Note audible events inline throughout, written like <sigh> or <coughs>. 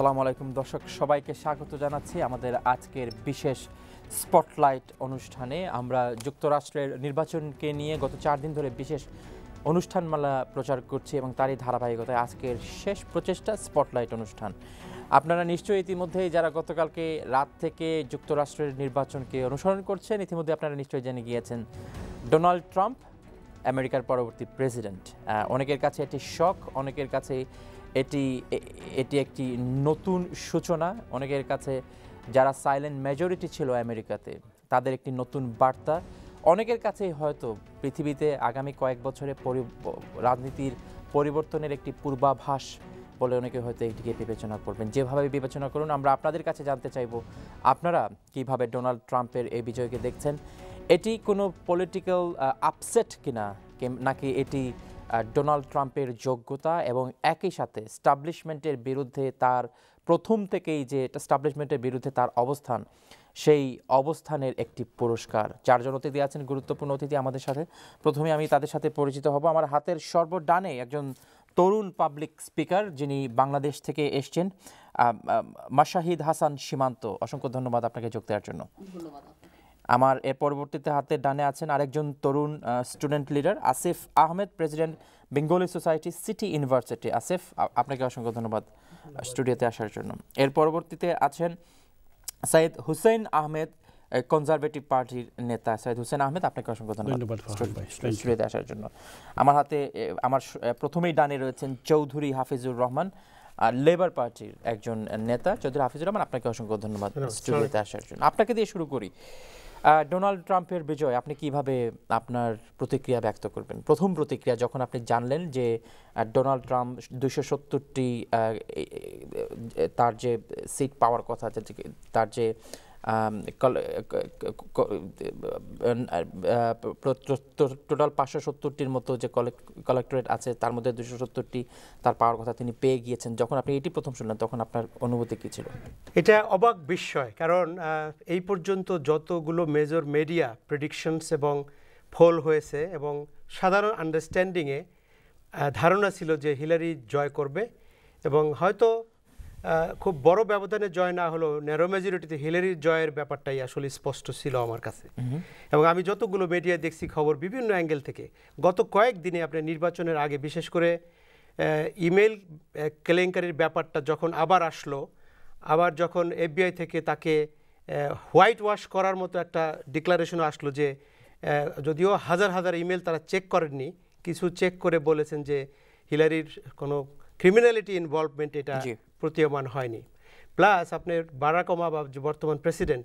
আসসালামু আলাইকুম। দর্শক, সবাইকে স্বাগত জানাচ্ছি আমাদের আজকের বিশেষ স্পটলাইট অনুষ্ঠানে। আমরা যুক্তরাষ্ট্রের নির্বাচনকে নিয়ে গত চার দিন ধরে বিশেষ অনুষ্ঠানমালা প্রচার করছি এবং তারই ধারাবাহিকতায় আজকের শেষ প্রচেষ্টা স্পটলাইট অনুষ্ঠান। আপনারা নিশ্চয়ই ইতিমধ্যেই যারা গতকালকে রাত থেকে যুক্তরাষ্ট্রের নির্বাচনকে অনুসরণ করছেন, ইতিমধ্যে আপনারা নিশ্চয়ই জেনে গিয়েছেন, ডোনাল্ড ট্রাম্প, আমেরিকার পরবর্তী প্রেসিডেন্ট। অনেকের কাছে এটি শখ অনেকের কাছে এটি এটি একটি নতুন সূচনা। অনেকের কাছে যারা সাইলেন্ট মেজরিটি ছিল আমেরিকাতে, তাদের একটি নতুন বার্তা। অনেকের কাছেই হয়তো পৃথিবীতে আগামী কয়েক বছরে রাজনীতির পরিবর্তনের একটি পূর্বাভাস বলে অনেকে হয়তো এটিকে বিবেচনা করবেন। যেভাবে বিবেচনা করুন, আমরা আপনাদের কাছে জানতে চাইব, আপনারা কীভাবে ডোনাল্ড ট্রাম্পের এই বিজয়কে দেখছেন? এটি কোনো পলিটিক্যাল আপসেট কিনা? নাকি এটি ডোনাল্ড ট্রাম্পের যোগ্যতা এবং একই সাথে স্টাবলিশমেন্টের বিরুদ্ধে তার প্রথম থেকেই যে স্টাবলিশমেন্টের বিরুদ্ধে তার অবস্থান, সেই অবস্থানের একটি পুরস্কার। চারজন অতিথি আছেন, গুরুত্বপূর্ণ অতিথি আমাদের সাথে। প্রথমে আমি তাদের সাথে পরিচিত হব। আমার হাতের সর্বডানে একজন তরুণ পাবলিক স্পিকার যিনি বাংলাদেশ থেকে এসছেন মাশাহিদ হাসান সীমান্ত। অসংখ্য ধন্যবাদ আপনাকে যোগ দেওয়ার জন্য। ধন্যবাদ। আমার এর পরবর্তীতে হাতের ডানে আছেন আরেকজন তরুণ student leader Asif Ahmed president Bengali society City University Asif আপনাকে অসংখ্য ধন্যবাদ স্টুডিওতে আসার জন্য। এর পরবর্তীতে আছেন সাইদ হুসেন আহমেদ কনজারভেটিভ পার্টির নেতা। সাইদ হুসেন আহমেদ আপনাকে অসংখ্য ধন্যবাদ. স্টুডিওতে আসার জন্য। আমার হাতে আমার প্রথমেই ডানে রয়েছেন চৌধুরী হাফিজুর রহমান আর লেবার পার্টির একজন নেতা। চৌধুরী হাফিজুর রহমান আপনাকে অসংখ্য ধন্যবাদ স্টুডিওতে আসার জন্য। আপনাকে দিয়ে শুরু করি। ডোনাল্ড ট্রাম্পের বিজয়, আপনি কীভাবে আপনার প্রতিক্রিয়া ব্যক্ত করবেন? প্রথম প্রতিক্রিয়া যখন আপনি জানলেন যে ডোনাল্ড ট্রাম্প দুশো সত্তরটি তার যে সিট পাওয়ার কথা তার যে টোটাল পাঁচশো সত্তরটির মতো যে কালেক্টরেট আছে, তার মধ্যে দুশো সত্তরটি তার পাওয়ার কথা তিনি পেয়ে গিয়েছেন। যখন আপনি এটি প্রথম শুনলেন, তখন আপনার অনুভূতি কী ছিল? এটা অবাক বিস্ময়, কারণ এই পর্যন্ত যতগুলো মেজর মিডিয়া প্রেডিকশনস এবং ফল হয়েছে এবং সাধারণ আন্ডারস্ট্যান্ডিংয়ে ধারণা ছিল যে হিলারি জয় করবে এবং হয়তো খুব বড় ব্যবধানে জয় না হলেও ন্যারো মেজরিটিতে হিলারির জয়ের ব্যাপারটাই আসলে স্পষ্ট ছিল আমার কাছে। এবং আমি যতগুলো মিডিয়া দেখছি খবর বিভিন্ন অ্যাঙ্গেল থেকে গত কয়েক দিনে আপনার নির্বাচনের আগে বিশেষ করে ইমেল কেলেঙ্কারির ব্যাপারটা যখন আবার আসলো আবার যখন এফবিআই থেকে তাকে হোয়াইট ওয়াশ করার মতো একটা ডিক্লারেশন আসলো যে যদিও হাজার হাজার ইমেল তারা চেক করেননি কিছু চেক করে বলেছেন যে হিলারির কোনো ক্রিমিনালিটি ইনভলভমেন্ট এটা প্রতীয়মান হয়নি। প্লাস আপনার বারাক ওবামা যে বর্তমান প্রেসিডেন্ট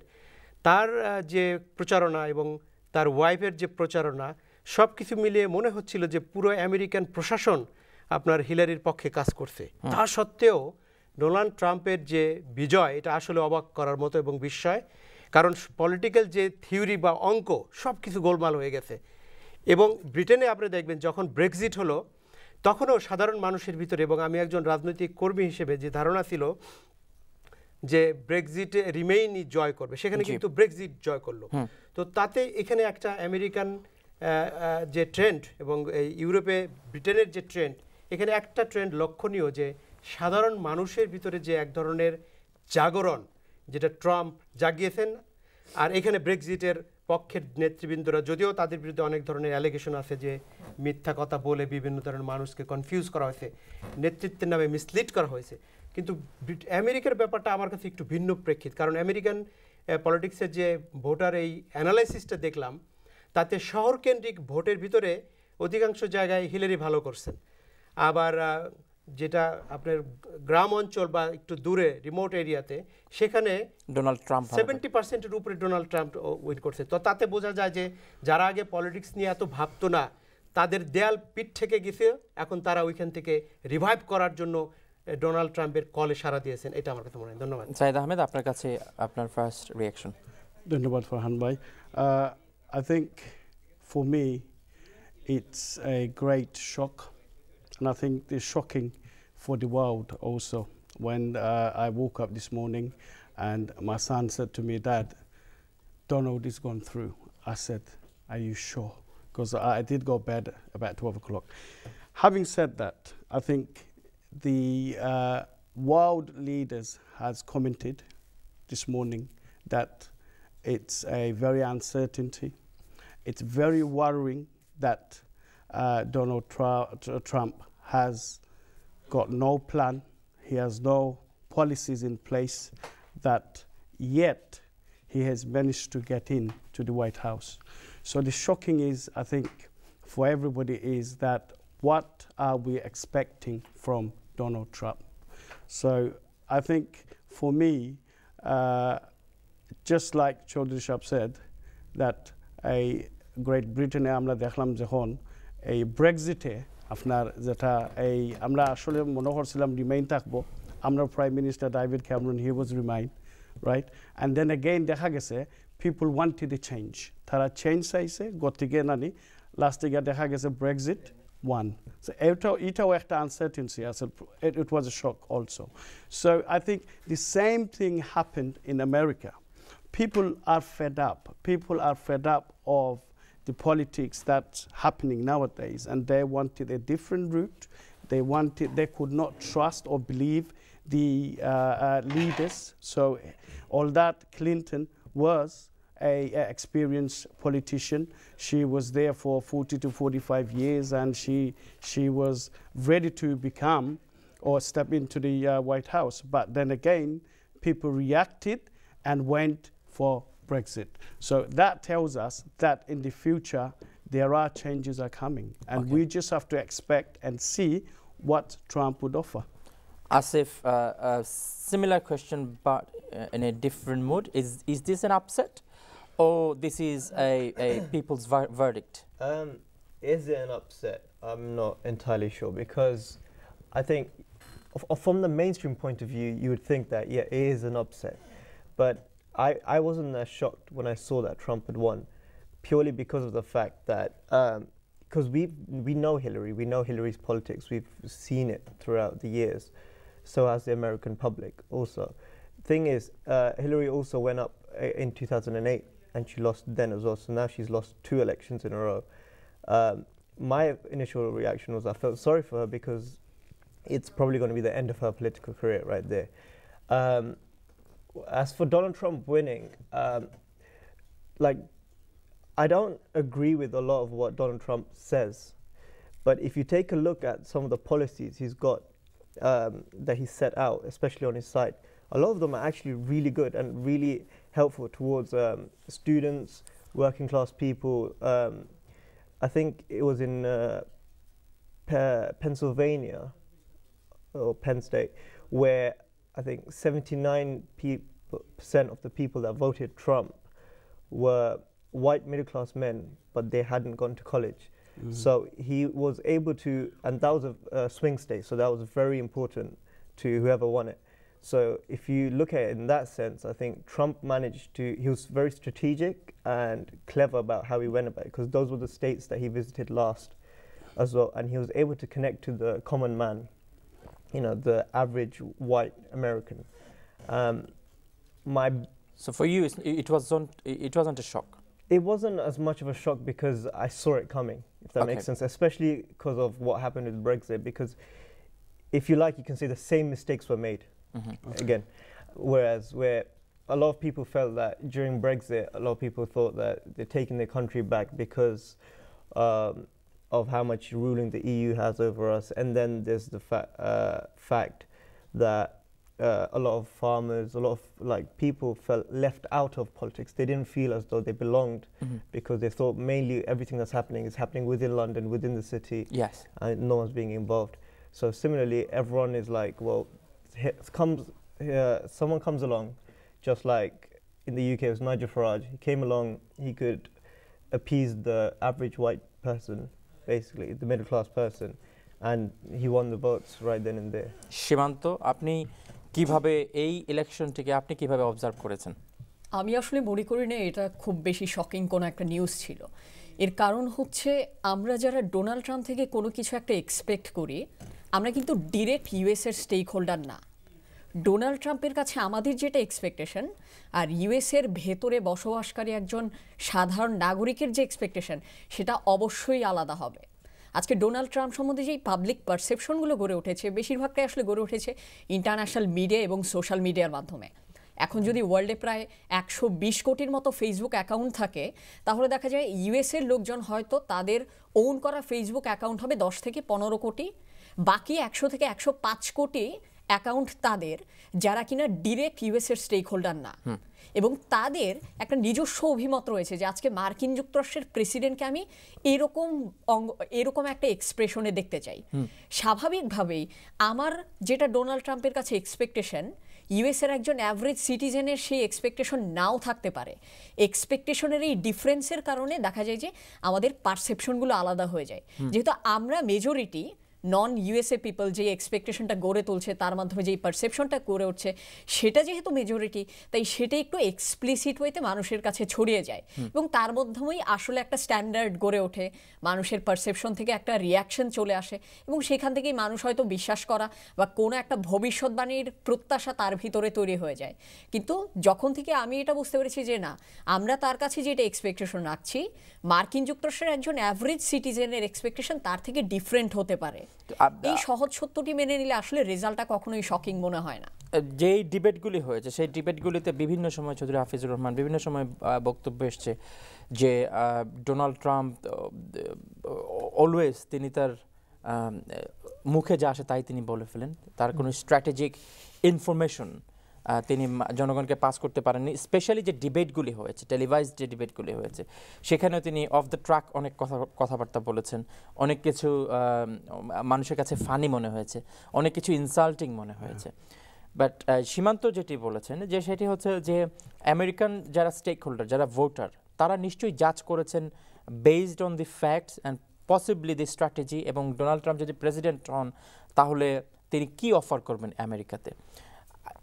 তার যে প্রচারণা এবং তার ওয়াইফের যে প্রচারণা সব কিছু মিলিয়ে মনে হচ্ছিল যে পুরো আমেরিকান প্রশাসন আপনার হিলারির পক্ষে কাজ করছে। তা সত্ত্বেও ডোনাল্ড ট্রাম্পের যে বিজয় এটা আসলে অবাক করার মতো এবং বিস্ময় কারণ পলিটিক্যাল যে থিওরি বা অঙ্ক সব কিছু গোলমাল হয়ে গেছে। এবং ব্রিটেনে আপনি দেখবেন যখন ব্রেক্সিট হলো তখনও সাধারণ মানুষের ভিতরে এবং আমি একজন রাজনৈতিক কর্মী হিসেবে যে ধারণা ছিল যে ব্রেক্সিটে রিমেইনই জয় করবে সেখানে কিন্তু ব্রেক্সিট জয় করল। তো তাতে এখানে একটা আমেরিকান যে ট্রেন্ড এবং এই ইউরোপে ব্রিটেনের যে ট্রেন্ড এখানে একটা ট্রেন্ড লক্ষণীয় যে সাধারণ মানুষের ভিতরে যে এক ধরনের জাগরণ যেটা ট্রাম্প জাগিয়েছেন আর এখানে ব্রেক্সিটের পক্ষের নেতৃবৃন্দরা, যদিও তাদের বিরুদ্ধে অনেক ধরনের অ্যালিগেশন আছে যে মিথ্যা কথা বলে বিভিন্ন ধরনের মানুষকে কনফিউজ করা হয়েছে, নেতৃত্বের নামে মিসলিড করা হয়েছে। কিন্তু আমেরিকার ব্যাপারটা আমার কাছে একটু ভিন্ন প্রেক্ষিত। কারণ আমেরিকান পলিটিক্সের যে ভোটার এই অ্যানালাইসিসটা দেখলাম, তাতে শহরকেন্দ্রিক ভোটের ভিতরে অধিকাংশ জায়গায় হিলারি ভালো করছেন। আবার যেটা আপনার গ্রাম অঞ্চল বা একটু দূরে রিমোট এরিয়াতে সেখানে ডোনাল্ড ট্রাম্প সেভেন্টি পার্সেন্টের উপরে ডোনাল্ড ট্রাম্প উইন করছে। তো তাতে বোঝা যায় যে যারা আগে পলিটিক্স নিয়ে এত ভাবতো না তাদের দেয়াল পিঠ থেকে গেছে এখন তারা ওইখান থেকে রিভাইভ করার জন্য ডোনাল্ড ট্রাম্পের কলে সাড়া দিয়েছেন। এটা আমার কাছে মনে হয়। ধন্যবাদ। সাইদ আহমেদ আপনার কাছে আপনার ফার্স্ট রিয়াকশন ধন্যবাদ ফারহান ভাই। I I think for it's a great shock and I think it's shocking for the world also when uh, I woke up this morning and my son said to me dad Donald is gone through. I said are you sure? Because I, did go to bed about 12 o'clock. Having said that I think the uh, world leaders has commented this morning that it's a very uncertainty. It's very worrying that uh, Donald Tru- Trump has got no plan, he has no policies in place that yet he has managed to get in to the White House. So the shocking is, I think, for everybody is that what are we expecting from Donald Trump? So I think for me, uh, just like Chaudhry said, that a Great Britain amla dekhlam a Brexiteer আপনার যেটা এই আমরা আসলে মনে করছিলাম remain থাকব আমরা prime minister David Cameron he was remain right and then again দেখা গেছে পিপুল ওয়ান্টেড এ চেঞ্জ তারা চেঞ্জ চাইছে গতিকে নানি লাস্টে গিয়ে দেখা গেছে ব্রেক্সিট one. So এটাও এটাও একটা uncertainty as a, it, it was a shock also. So I think the same thing happened in America. People are fed up. People are fed up of the politics that's happening nowadays, and they wanted a different route. They wanted. They could not trust or believe the uh, uh, leaders. So all that Clinton was a, a experienced politician. She was there for 40 to 45 years, and she she was ready to become or step into the uh, White House. But then again, people reacted and went for Brexit. So that tells us that in the future there are changes are coming, and Okay. we just have to expect and see what Trump would offer. Asif, uh, a similar question, but uh, in a different mood. Is is this an upset, or this is a, a people's verdict? Um, is it an upset? I'm not entirely sure because I think, f- f- from the mainstream point of view, you would think that yeah, it is an upset, but I, I wasn't as shocked when I saw that Trump had won, purely because of the fact that because we we know Hillary, we know Hillary's politics, we've seen it throughout the years, so has the American public also. Thing is, uh, Hillary also went up uh, in 2008 and she lost then as well. So now she's lost two elections in a row. Um, my initial reaction was I felt sorry for her because it's probably going to be the end of her political career right there. Um, as for Donald Trump winning, um, like I don't agree with a lot of what Donald Trump says, but if you take a look at some of the policies he's got um, that he set out, especially on his side, a lot of them are actually really good and really helpful towards um, students, working class people. Um, I think it was in uh, Pe- Pennsylvania or Penn State where I think 79 pe- percent of the people that voted Trump were white middle class men, but they hadn't gone to college. So he was able to, and that was a uh, swing state, so that was very important to whoever won it. So if you look at it in that sense, I think Trump managed to, he was very strategic and clever about how he went about it, because those were the states that he visited last as well, and he was able to connect to the common man, you know, the average white American. Um, my So for you, it wasn't it wasn't a shock. it wasn't as much of a shock because I saw it coming, if that Okay. makes sense, especially because of what happened with Brexit. Because if you like, you can say the same mistakes were made Mhm. again. Whereas where a lot of people felt that during Brexit, a lot of people thought that they're taking their country back because um, of how much ruling the EU has over us. And then there's the fa- uh, fact that uh, a lot of farmers, a lot of like people felt left out of politics. They didn't feel as though they belonged Mhm. because they thought mainly everything that's happening is happening within London, within the city, Yes. and no one's being involved. So similarly, everyone is like, well, comes uh, someone comes along, just like in the UK it was Nigel Farage. He came along, he could appease the average white person, basically the middle class person, and he won the votes right then and there. সীমান্ত আপনি কীভাবে এই ইলেকশনটিকে আপনি কীভাবে observe করেছেন? আমি আসলে মনে করি না এটা খুব বেশি শকিং কোনো একটা নিউজ ছিল। এর কারণ হচ্ছে আমরা যারা ডোনাল্ড ট্রাম্প থেকে কোনো কিছু একটা এক্সপেক্ট করি আমরা কিন্তু ডিরেক্ট ইউএসের স্টেক হোল্ডার না। ডোনাল্ড ট্রাম্পের কাছে আমাদের যেটা এক্সপেকটেশন আর ইউএসের ভেতরে বসবাসকারী একজন সাধারণ নাগরিকের যে এক্সপেকটেশন সেটা অবশ্যই আলাদা হবে। আজকে ডোনাল্ড ট্রাম্প সম্বন্ধে যেই পাবলিক পারসেপশনগুলো গড়ে উঠেছে, বেশিরভাগটাই আসলে গড়ে উঠেছে ইন্টারন্যাশনাল মিডিয়া এবং সোশ্যাল মিডিয়ার মাধ্যমে। এখন যদি ওয়ার্ল্ডে প্রায় একশো বিশ কোটির মতো ফেসবুক অ্যাকাউন্ট থাকে, তাহলে দেখা যায় ইউএসের লোকজন হয়তো তাদের ওন করা ফেসবুক অ্যাকাউন্ট হবে দশ থেকে পনেরো কোটি, বাকি একশো থেকে একশো পাঁচ কোটি অ্যাকাউন্ট তাদের যারা কিনা ডিরেক্ট ইউএসের স্টেক হোল্ডার না। এবং তাদের একটা নিজস্ব অভিমত রয়েছে যে আজকে মার্কিন যুক্তরাষ্ট্রের প্রেসিডেন্টকে আমি এরকম অঙ্গ এরকম একটা এক্সপ্রেশনে দেখতে চাই। স্বাভাবিকভাবেই আমার যেটা ডোনাল্ড ট্রাম্পের কাছে এক্সপেকটেশন ইউএসের একজন অ্যাভারেজ সিটিজেনের সেই এক্সপেকটেশন নাও থাকতে পারে। এক্সপেকটেশনের এই ডিফারেন্সের কারণে দেখা যায় যে আমাদের পারসেপশনগুলো আলাদা হয়ে যায়। যেহেতু আমরা মেজরিটি নন ইউএসএ পিপল যে এক্সপেকটেশনটা গড়ে তুলছে তার মাধ্যমে যেই পারসেপশনটা গড়ে উঠছে সেটা যেহেতু মেজরিটি তাই সেটা একটু এক্সপ্লিসিট ওয়েতে মানুষের কাছে ছড়িয়ে যায়। এবং তার মাধ্যমেই আসলে একটা স্ট্যান্ডার্ড গড়ে ওঠে। মানুষের পারসেপশন থেকে একটা রিয়াকশন চলে আসে। এবং সেখান থেকেই মানুষ হয়তো বিশ্বাস করা বা কোনো একটা ভবিষ্যৎবাণীর প্রত্যাশা তার ভিতরে তৈরি হয়ে যায়। কিন্তু যখন থেকে আমি এটা বুঝতে পেরেছি যে না আমরা তার কাছে যেটা এক্সপেকটেশন রাখছি মার্কিন যুক্তরাষ্ট্রের একজন অ্যাভারেজ সিটিজেনের এক্সপেকটেশন তার থেকে ডিফারেন্ট হতে পারে। এই সহজ সত্যটি মেনে নিলে আসলে রেজাল্টটা কখনোই শকিং মনে হয় না। যেই ডিবেটগুলি হয়েছে সেই ডিবেটগুলিতে বিভিন্ন সময় চৌধুরী হাফিজুর রহমান বিভিন্ন সময় বক্তব্য এসছে যে ডোনাল্ড ট্রাম্প অলওয়েজ তিনি তার মুখে যা আসে তাই তিনি বলে ফেলেন। তার কোনো স্ট্র্যাটেজিক ইনফরমেশন তিনি জনগণকে পাস করতে পারেননি স্পেশালি যে ডিবেটগুলি হয়েছে টেলিভাইজ যে ডিবেটগুলি হয়েছে, সেখানেও তিনি অফ দ্য ট্রাক অনেক কথা, কথাবার্তা বলেছেন। অনেক কিছু মানুষের কাছে ফানি মনে হয়েছে, অনেক কিছু ইনসাল্টিং মনে হয়েছে। বাট সীমান্ত যেটি বলেছেন, যে সেটি হচ্ছে যে আমেরিকান যারা স্টেক হোল্ডার যারা ভোটার তারা নিশ্চয়ই জাজ করেছেন based on the facts and possibly the strategy এবং ডোনাল্ড ট্রাম্প যদি প্রেসিডেন্ট হন, তাহলে তিনি কি অফার করবেন আমেরিকাতে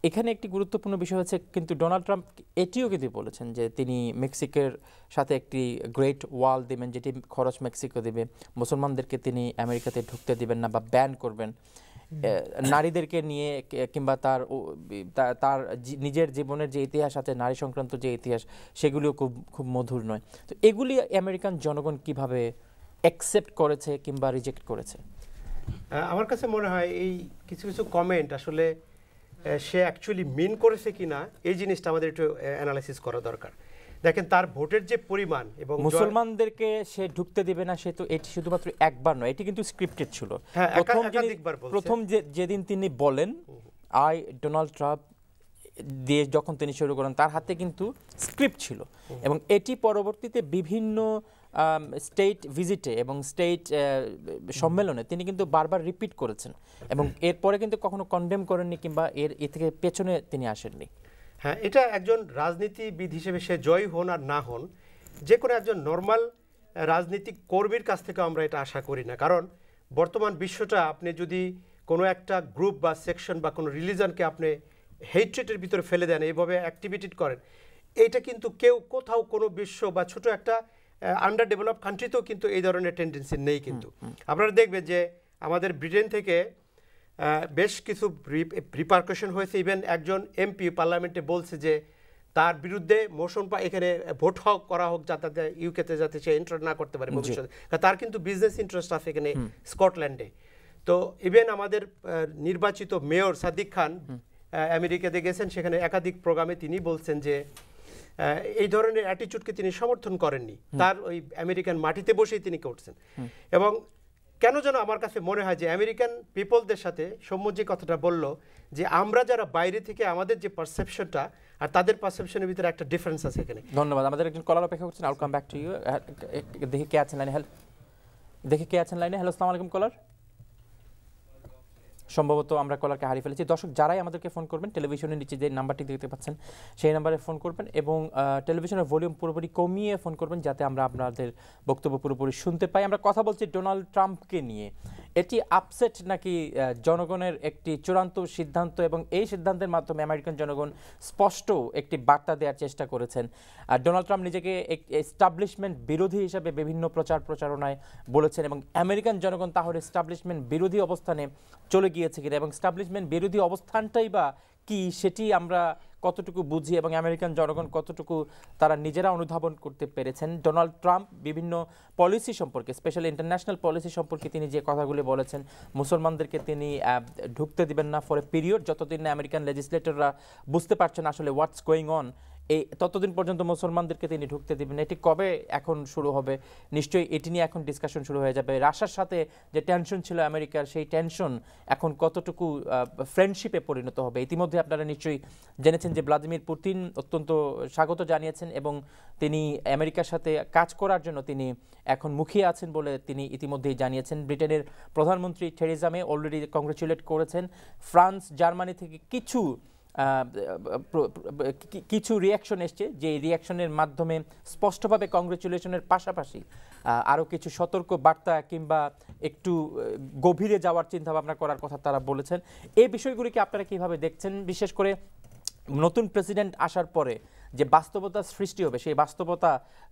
এখানে একটি গুরুত্বপূর্ণ বিষয় হচ্ছে কিন্তু ডোনাল্ড ট্রাম্প এটিও কিন্তু বলেছেন যে তিনি মেক্সিকোর সাথে একটি গ্রেট ওয়াল দিবেন যেটি খরচ মেক্সিকো দিবে। মুসলমানদেরকে তিনি আমেরিকাতে ঢুকতে দিবেন না বা ব্যান করবেন। নারীদেরকে নিয়ে কিংবা তার তার নিজের জীবনের যে ইতিহাস আছে নারী সংক্রান্ত যে ইতিহাস সেগুলিও খুব খুব মধুর নয়। তো এগুলি আমেরিকান জনগণ কীভাবে অ্যাকসেপ্ট করেছে কিংবা রিজেক্ট করেছে? আমার কাছে মনে হয় এই কিছু কিছু কমেন্ট আসলে সে অ্যাকচুয়ালি মিন করেছে কিনা এই জিনিসটা আমাদের একটু অ্যানালাইসিস করা দরকার। দেখেন তার ভোটের যে পরিমাণ এবং মুসলমানদেরকে সে ঢুকতে দিবে না সে তো এটি শুধুমাত্র একবার নয় এটি কিন্তু স্ক্রিপ্টেড ছিল। হ্যাঁ, প্রথম প্রথম যে যেদিন তিনি বলেন আই ডোনাল্ড ট্রাম্প দিয়ে যখন তিনি শুরু করেন তার হাতে কিন্তু স্ক্রিপ্ট ছিল। এবং এটি পরবর্তীতে বিভিন্ন স্টেট ভিজিটে এবং স্টেট সম্মেলনে তিনি কিন্তু বারবার রিপিট করেছেন এবং এরপরে কিন্তু কখনো কন্ডেম করেননি কিংবা এর এ থেকে পেছনে তিনি আসেননি। হ্যাঁ এটা একজন রাজনীতিবিদ হিসেবে সে জয়ী হন আর না হন যে কোনো একজন নর্মাল রাজনীতিক কর্মীর কাছ থেকে আমরা এটা আশা করি না। কারণ বর্তমান বিশ্বটা আপনি যদি কোনো একটা গ্রুপ বা সেকশন বা কোনো রিলিজনকে আপনি হেট্রেটের ভিতরে ফেলে দেন এইভাবে অ্যাক্টিভিটি করেন এইটা কিন্তু কেউ কোথাও কোনো বিশ্ব বা ছোট একটা আন্ডার ডেভেলপ কান্ট্রিতেও কিন্তু এই ধরনের টেন্ডেন্সি নেই কিন্তু। আপনারা দেখবেন যে আমাদের ব্রিটেন থেকে বেশ কিছু রিপার্কেশন হয়েছে। ইভেন একজন এমপি পার্লামেন্টে বলছে যে তার বিরুদ্ধে মোশন পা এখানে ভোট হোক করা হোক যাতে ইউকেতে যাতে সে এন্টার না করতে পারে ভবিষ্যতে। তার কিন্তু বিজনেস ইন্টারেস্ট আছে এখানে স্কটল্যান্ডে তো ইভেন আমাদের নির্বাচিত মেয়র সাদিক খান আমেরিকাতে গেছেন। সেখানে একাধিক প্রোগ্রামে তিনি বলছেন যে এই ধরনের অ্যাটিচিউডকে তিনি সমর্থন করেননি। তার ওই আমেরিকান মাটিতে বসেই তিনি করছেন। এবং কেন যেন আমার কাছে মনে হয় যে আমেরিকান পিপলদের সাথে সৌম্য যে কথাটা বলল যে আমরা যারা বাইরে থেকে আমাদের যে পারসেপশনটা আর তাদের পারসেপশনের ভিতরে একটা ডিফারেন্স আছে এখানে। ধন্যবাদ। আমাদের একজন কলার অপেক্ষা করছেন। Out come back to you দেখে কে আছেন লাইনে। হ্যালো দেখে কে আছেন লাইনে। হ্যালো আসসালামু আলাইকুম কলার সম্ভবত আমরা কলারকে হারিয়ে ফেলেছি। দর্শক, যারাই আমাদেরকে ফোন করবেন, টেলিভিশনের নিচে যে নাম্বারটি দেখতে পাচ্ছেন, সেই নাম্বারে ফোন করবেন এবং টেলিভিশনের ভলিউম পুরোপুরি কমিয়ে ফোন করবেন যাতে আমরা আপনাদের বক্তব্য পুরোপুরি শুনতে পাই। আমরা কথা বলছি ডোনাল্ড ট্রাম্পকে নিয়ে। এটি আপসেট নাকি জনগণের একটি চূড়ান্ত সিদ্ধান্ত এবং এই সিদ্ধান্তের মাধ্যমে আমেরিকান জনগণ স্পষ্ট একটি বার্তা দেওয়ার চেষ্টা করেছেন। আর ডোনাল্ড ট্রাম্প নিজেকে এস্টাবলিশমেন্ট বিরোধী হিসেবে বিভিন্ন প্রচার প্রচারণায় বলেছেন এবং আমেরিকান জনগণ তাহলে এস্টাবলিশমেন্ট বিরোধী অবস্থানে চলে গিয়েছে কিনা এবং স্টাবলিশমেন্ট বিরোধী অবস্থানটাই বা কি, সেটি আমরা কতটুকু বুঝি এবং আমেরিকান জনগণ কতটুকু তারা নিজেরা অনুধাবন করতে পেরেছেন? ডোনাল্ড ট্রাম্প বিভিন্ন পলিসি সম্পর্কে স্পেশালি ইন্টারন্যাশনাল পলিসি সম্পর্কে তিনি যে কথাগুলি বলেছেন, মুসলমানদেরকে তিনি ঢুকতে দিবেন না ফর এ পিরিয়ড যতদিন না আমেরিকান লেজিসলেটররা বুঝতে পারছেন আসলে হোয়াটস গোয়িং অন এই ততদিন পর্যন্ত মুসলমানদেরকে তিনি ঢুকতে দিবেন এটি কবে এখন শুরু হবে? নিশ্চয়ই এটি নিয়ে এখন ডিসকাশন শুরু হয়ে যাবে। রাশিয়ার সাথে যে টেনশন ছিল আমেরিকার, সেই টেনশন এখন কতটুকু ফ্রেন্ডশিপে পরিণত হবে? ইতিমধ্যে আপনারা নিশ্চয়ই জেনেছেন যে ভ্লাদিমির পুতিন অত্যন্ত স্বাগত জানিয়েছেন এবং তিনি আমেরিকার সাথে কাজ করার জন্য তিনি এখন মুখিয়ে আছেন বলে তিনি ইতিমধ্যেই জানিয়েছেন। ব্রিটেনের প্রধানমন্ত্রী থেরেজা মে অলরেডি কংগ্রেচুলেট করেছেন। ফ্রান্স, জার্মানি থেকে কিছু কিছু রিয়াকশন এসছে যে রিয়াকশনের মাধ্যমে স্পষ্টভাবে কংগ্রেচুলেশনের পাশাপাশি আরও কিছু সতর্ক বার্তা কিংবা একটু গভীরে যাওয়ার চিন্তাভাবনা করার কথা তারা বলেছেন। এই বিষয়গুলিকে আপনারা কীভাবে দেখছেন? বিশেষ করে নতুন প্রেসিডেন্ট আসার পরে যে বাস্তবতা সৃষ্টি হবে, সেই বাস্তবতা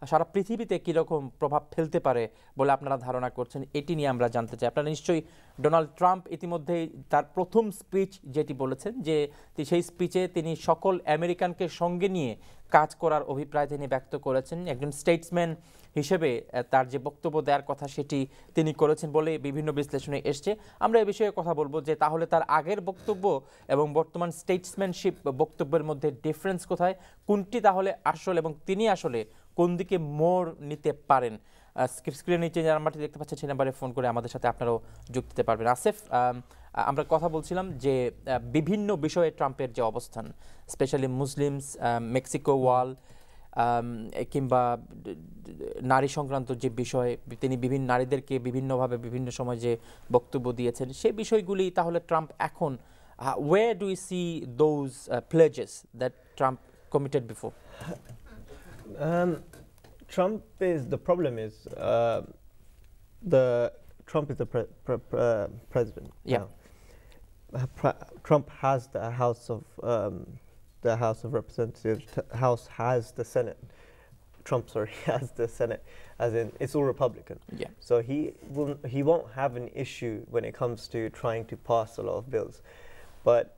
সারা পৃথিবীতে কীরকম প্রভাব ফেলতে পারে বলে আপনারা ধারণা করছেন, এটি নিয়ে আমরা জানতে চাই। আপনারা নিশ্চয়ই ডোনাল্ড ট্রাম্প ইতিমধ্যেই তার প্রথম স্পিচ যেটি বলেছেন যে সেই স্পিচে তিনি সকল আমেরিকানকে সঙ্গে নিয়ে কাজ করার অভিপ্রায় তিনি ব্যক্ত করেছেন। একজন স্টেটসম্যান হিসেবে তার যে বক্তব্য দেওয়ার কথা সেটি তিনি করেছেন বলে বিভিন্ন বিশ্লেষণে এসছে। আমরা এ বিষয়ে কথা বলব যে, তাহলে তার আগের বক্তব্য এবং বর্তমান স্টেটসম্যানশিপ বক্তব্যের মধ্যে ডিফারেন্স কোথায়? কোনটি তাহলে আসল এবং তিনি আসলে কোন দিকে মোড় নিতে পারেন? স্ক্রিনের নিচে যে নাম্বারটি দেখতে পাচ্ছেন, সেই নাম্বারে ফোন করে আমাদের সাথে আপনারাও যুক্ত দিতে পারবেন। আসেফ আমরা কথা বলছিলাম যে বিভিন্ন বিষয়ে ট্রাম্পের যে অবস্থান স্পেশালি মুসলিমস মেক্সিকো ওয়াল কিংবা নারী সংক্রান্ত যে বিষয় তিনি বিভিন্ন নারীদেরকে বিভিন্নভাবে বিভিন্ন সময় যে বক্তব্য দিয়েছেন সেই বিষয়গুলি তাহলে ট্রাম্প এখন way do you see those pledges that Trump committed before Trump is the problem is uh, the Trump is the pre- pre- pre- uh, president. Yeah. now. Uh, Trump has the House of um, the House of Representatives. T- House has the Senate. Trump, sorry, <laughs> has the Senate, as in it's all Republican. Yeah. So he will he won't have an issue when it comes to trying to pass a lot of bills, but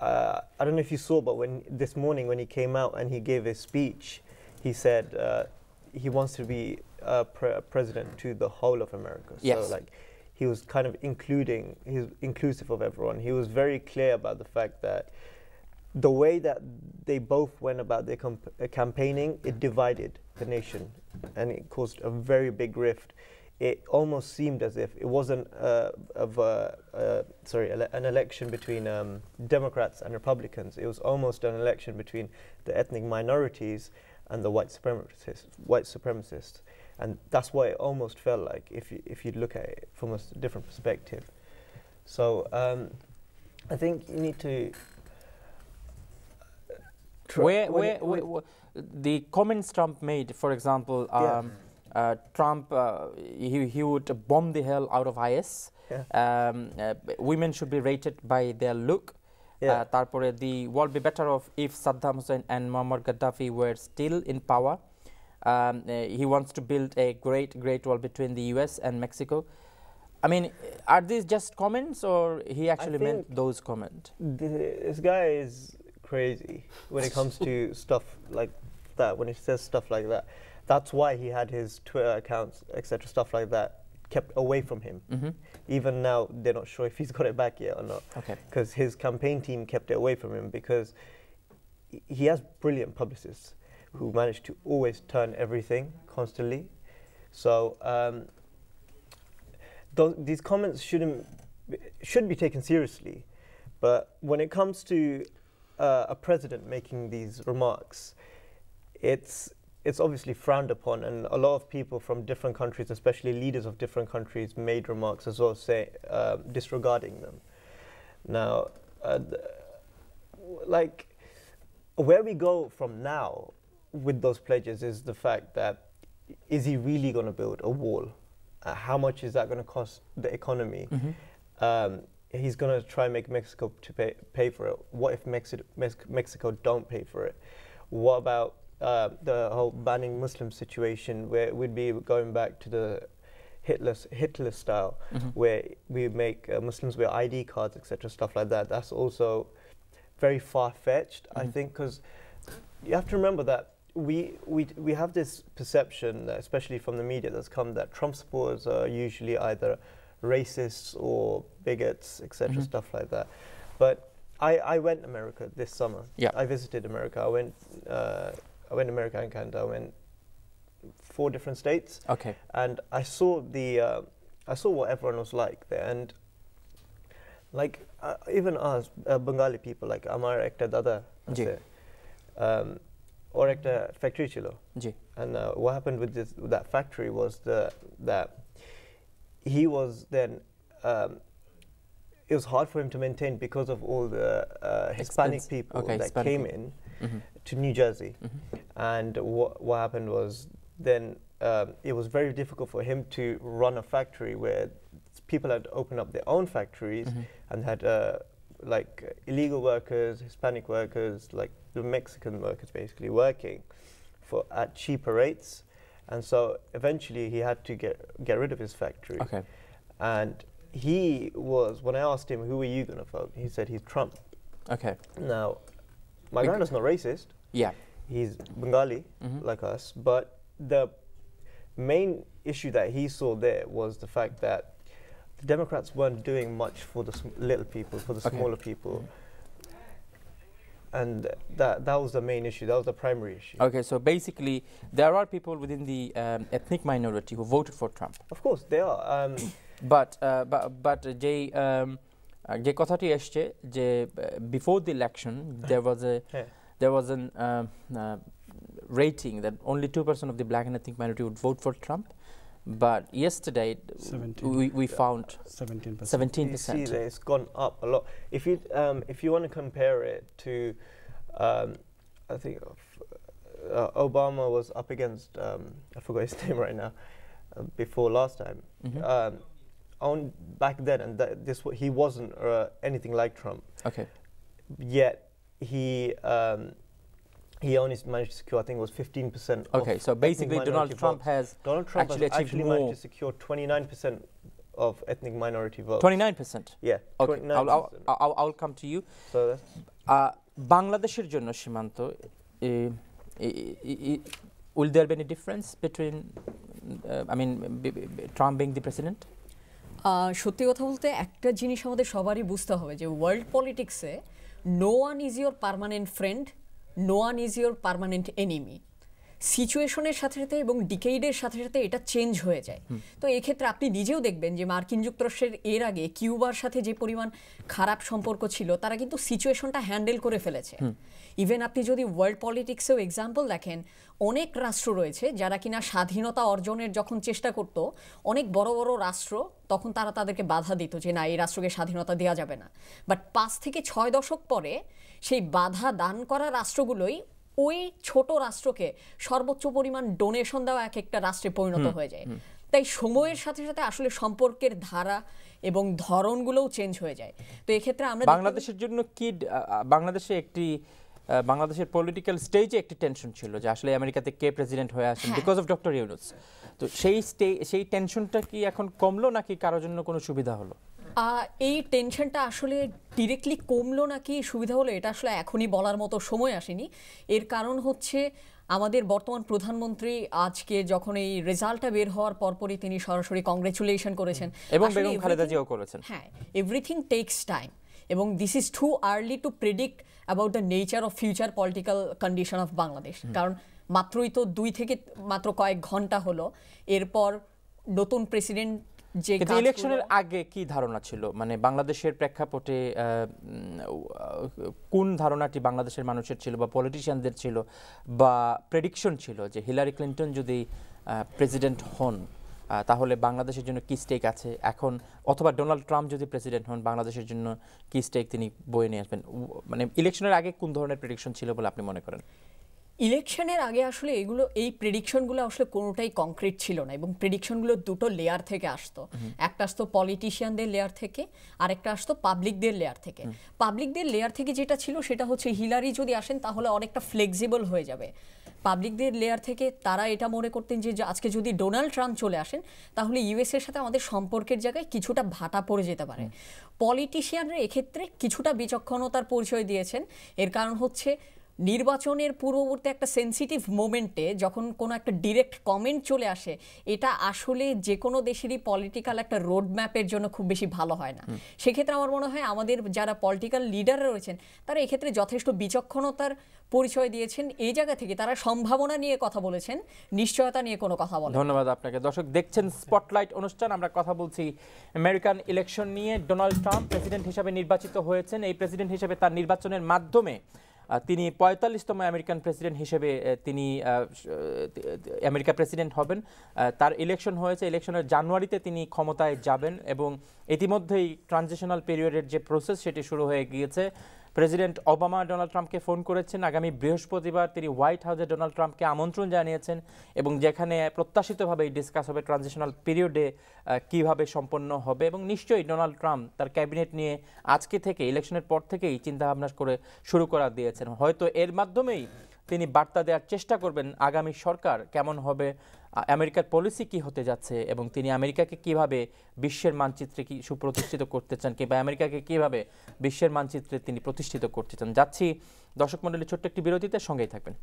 uh, I don't know if you saw, but when this morning when he came out and he gave his speech, he said uh, he wants to be a pre- president to the whole of America. Yes. So like he was kind of including, he's inclusive of everyone. He was very clear about the fact that the way that they both went about their uh, campaigning, it divided the nation, and it caused a very big rift. It almost seemed as if it wasn't uh, of a, uh, sorry ele- an election between um, Democrats and Republicans. It was almost an election between the ethnic minorities and the white supremacists. White supremacists, and that's what it almost felt like if you if you look at it from a different perspective. So um, I think you need to. tr- where, when where, it- where, when- where- the comments Trump made, for example, Yeah. um, uh, Trump uh, he, he would bomb the hell out of IS. Yeah. Um, uh, b- women should be rated by their look. Yeah. Uh, তারপরে the world be better off if Saddam Hussein and Muammar Gaddafi were still in power. Um, uh, he wants to build a great, great wall between the US and Mexico. I mean, are these just comments or he actually meant think- those comments? Th- this guy is crazy when it comes <laughs> to stuff like that. When he says stuff like that, that's why he had his Twitter accounts, etc., stuff like that, kept away from him. hmm Even now, they're not sure if he's got it back yet or not, Okay. because his campaign team kept it away from him because he- has brilliant publicists who manage to always turn everything constantly. So um, those, these comments shouldn't should be taken seriously, but when it comes to uh, a president making these remarks, it's it's obviously frowned upon, and a lot of people from different countries, especially leaders of different countries, made remarks as well, say um, disregarding them. Now, uh, th- like where we go from now with those pledges is the fact that is he really going to build a wall? Uh, how much is that going to cost the economy? Um, he's going to try and make Mexico to pay, pay for it. What if Mexi- Mex- Mexico don't pay for it? What about uh, the whole banning Muslim situation, where we'd be going back to the Hitler Hitler style, Mhm. where we make uh, Muslims wear ID cards, etc., stuff like that. That's also very far fetched. I Mhm. think because you have to remember that we, we we have this perception, especially from the media, that's come that Trump supporters are usually either racists or bigots, etc., mm -hmm. stuff like that. But I, I went America this summer. Yeah. I visited America. I went uh, I went America and Canada. I went four different states. Okay. And I saw the uh, I saw what everyone was like there, and like uh, even us uh, Bengali people, like Amar ekta dada, um, or ekta factory chilo. And uh, what happened with this with that factory was the that he was then. Um, it was hard for him to maintain because of all the uh, Hispanic Expense- people okay, that Hispanic came in Mhm. to New Jersey. Mhm. And what what happened was then um, it was very difficult for him to run a factory where people had opened up their own factories Mhm. and had uh, like illegal workers, Hispanic workers, like the Mexican workers basically working for at cheaper rates. And so eventually he had to get get rid of his factory. Okay. And he was when I asked him who are you going to vote, he said he's Trump. Okay. Now, my granddad's not racist Yeah. he's Bengali Mhm. like us, but the main issue that he saw there was the fact that the Democrats weren't doing much for the little people, for the Okay. smaller people, and that that was the main issue. That was the primary issue. Okay. So basically, there are people within the um, ethnic minority who voted for Trump. Of course, they are. Um, <coughs> but but যেই um, uh, যে কথাটি এসছে যে before the election there <coughs> was a Yeah. there was an um, uh, rating that only 2% of the black and ethnic minority would vote for Trump. But yesterday, 17. we, we found 17%. 17%. you see that it's gone up a lot. If you um, if you want to compare it to, um, I think uh, Obama was up against um, I forgot his <laughs> name right now. Uh, before last time, Mhm. um, on back then, and that, this wa- he wasn't uh, anything like Trump. Okay. Yet he um, he only managed to secure I think it was fifteen percent. Okay, so basically, Donald Trump has Donald Trump actually has achieved actually more. managed to secure twenty nine percent of ethnic minority votes. 29%. Yeah, Okay, I'll, I'll, 29%. I'll, I'll come to you. So that's Uh, বাংলাদেশের জন্য সীমান্ত will there be any difference between uh, I mean b- b- b- Trump being the president? আহ, সত্যি কথা বলতে একটা জিনিস আমাদের সবারই বুঝতে হবে যে ওয়ার্ল্ড পলিটিক্সে no one is your permanent friend no one is your permanent enemy সিচুয়েশনের সাথে সাথে এবং ডিকেইডের সাথে সাথে এটা চেঞ্জ হয়ে যায়। তো এক্ষেত্রে আপনি নিজেও দেখবেন যে মার্কিন যুক্তরাষ্ট্রের এর আগে কিউবার সাথে যে পরিমাণ খারাপ সম্পর্ক ছিল তারা কিন্তু সিচুয়েশনটা হ্যান্ডেল করে ফেলেছে। ইভেন আপনি যদি ওয়ার্ল্ড পলিটিক্সেও এক্সাম্পল দেখেন অনেক রাষ্ট্র রয়েছে যারা কিনা স্বাধীনতা অর্জনের যখন চেষ্টা করত অনেক বড় বড় রাষ্ট্র তখন তারা তাদেরকে বাধা দিত যে না এই রাষ্ট্রকে স্বাধীনতা দেওয়া যাবে না। বাট পাঁচ থেকে ছয় দশক পরে সেই বাধা দান করা রাষ্ট্রগুলোই ওই ছোট রাষ্ট্রকে সর্বোচ্চ পরিমাণ ডোনেশন দেওয়া এক একটা রাষ্ট্রে পরিণত হয়ে যায়। তাই সময়ের সাথে সাথে আসলে সম্পর্কের ধারা এবং ধরনগুলোও চেঞ্জ হয়ে যায়। তো এক্ষেত্রে আমরা বাংলাদেশের জন্য কি বাংলাদেশে একটি বাংলাদেশের পলিটিক্যাল স্টেজে একটি টেনশন ছিল যে আসলে আমেরিকাতে কে প্রেসিডেন্ট হয়ে আসেন। বিকজ অফ ডক্টর ইউনুস তো সেই স্টে সেই টেনশনটা কি এখন কমলো নাকি কারোর জন্য কোনো সুবিধা হলো? এই টেনশনটা আসলে ডিরেক্টলি কমলো নাকি সুবিধা হলো এটা আসলে এখনই বলার মতো সময় আসেনি। এর কারণ হচ্ছে আমাদের বর্তমান প্রধানমন্ত্রী আজকে যখন এই রেজাল্টটা বের হওয়ার পরপরই তিনি সরাসরি কংগ্রেচুলেশন করেছেন। এবং বেগম খালেদা জিয়াও করেছেন। হ্যাঁ এভরিথিং টেক্স টাইম এবং this is too early to predict about the nature of future political condition of Bangladesh কারণ মাত্রই তো দুই থেকে মাত্র কয়েক ঘণ্টা হলো। এরপর নতুন প্রেসিডেন্ট যে কিন্তু ইলেকশনের আগে কি ধারণা ছিল? মানে বাংলাদেশের প্রেক্ষাপটে কোন ধারণাটি বাংলাদেশের মানুষের ছিল বা পলিটিশিয়ানদের ছিল বা প্রেডিকশন ছিল যে হিলারি ক্লিন্টন যদি প্রেসিডেন্ট হন তাহলে বাংলাদেশের জন্য কি স্টেক আছে? এখন অথবা ডোনাল্ড ট্রাম্প যদি প্রেসিডেন্ট হন বাংলাদেশের জন্য কি স্টেক তিনি বয়ে নিয়ে আসবেন? মানে ইলেকশনের আগে কোন ধরনের প্রেডিকশন ছিল বলে আপনি মনে করেন? ইলেকশনের আগে আসলে এগুলো এই প্রেডিকশনগুলো আসলে কোনোটাই কংক্রিট ছিল না এবং প্রেডিকশনগুলো দুটো লেয়ার থেকে আসতো। একটা আসতো পলিটিশিয়ানদের লেয়ার থেকে আরেকটা আসতো পাবলিকদের লেয়ার থেকে। পাবলিকদের লেয়ার থেকে যেটা ছিল সেটা হচ্ছে হিলারি যদি আসেন তাহলে অনেকটা ফ্লেক্সিবল হয়ে যাবে। পাবলিকদের লেয়ার থেকে তারা এটা মনে করতেন যে আজকে যদি ডোনাল্ড ট্রাম্প চলে আসেন তাহলে ইউএস এর সাথে আমাদের সম্পর্কের জায়গায় কিছুটা ভাটা পড়ে যেতে পারে। পলিটিশিয়ানরা এক্ষেত্রে কিছুটা বিচক্ষণতার পরিচয় দিয়েছেন। এর কারণ হচ্ছে নির্বাচনের পূর্ববর্তী একটা সেন্সিটিভ মোমেন্টে যখন কোনো একটা ডিরেক্ট কমেন্ট চলে আসে এটা আসলে যে কোনো দেশেরই পলিটিক্যাল একটা রোড ম্যাপের জন্য খুব বেশি ভালো হয় না। সেক্ষেত্রে আমার মনে হয় আমাদের যারা পলিটিক্যাল লিডার রয়েছেন তারা এক্ষেত্রে যথেষ্ট বিচক্ষণতার পরিচয় দিয়েছেন। এই জায়গা থেকে তারা সম্ভাবনা নিয়ে কথা বলেছেন নিশ্চয়তা নিয়ে কোনো কথা বলেন। ধন্যবাদ আপনাকে। দর্শক দেখছেন স্পটলাইট অনুষ্ঠান। আমরা কথা বলছি আমেরিকান ইলেকশন নিয়ে। ডোনাল্ড ট্রাম্প প্রেসিডেন্ট হিসাবে নির্বাচিত হয়েছেন। এই প্রেসিডেন্ট হিসেবে তার নির্বাচনের মাধ্যমে তিনি পঁয়তাল্লিশতম আমেরিকান প্রেসিডেন্ট হিসেবে তিনি আমেরিকা প্রেসিডেন্ট হবেন। তার ইলেকশন হয়েছে, ইলেকশনের জানুয়ারিতে তিনি ক্ষমতায় যাবেন এবং ইতিমধ্যেই ট্রানজিশনাল পিরিয়ডের যে প্রসেস সেটি শুরু হয়ে গিয়েছে। প্রেসিডেন্ট ওবামা ডোনাল্ড ট্রাম্পকে ফোন করেছেন। আগামী বৃহস্পতিবার তিনি হোয়াইট হাউসে ডোনাল্ড ট্রাম্পকে আমন্ত্রণ জানিয়েছেন এবং যেখানে প্রত্যাশিতভাবে ডিসকাস হবে ট্রানজিশনাল পিরিয়ডে কীভাবে সম্পন্ন হবে এবং নিশ্চয়ই ডোনাল্ড ট্রাম্প তার ক্যাবিনেট নিয়ে আজকে থেকে, ইলেকশনের পর থেকেই চিন্তাভাবনা করে শুরু করা দিয়েছেন। হয়তো এর মাধ্যমেই তিনি বার্তা দেওয়ার চেষ্টা করবেন আগামী সরকার কেমন হবে আমেরিকার পলিসি কি হতে যাচ্ছে এবং তিনি আমেরিকাকে কীভাবে বিশ্বের মানচিত্রে কি সুপ্রতিষ্ঠিত করতে চান কিংবা আমেরিকাকে কীভাবে বিশ্বের মানচিত্রে তিনি প্রতিষ্ঠিত করতে চান। যাচ্ছি দর্শক মণ্ডলী ছোট্ট একটি বিরতিতে, সঙ্গেই থাকবেন।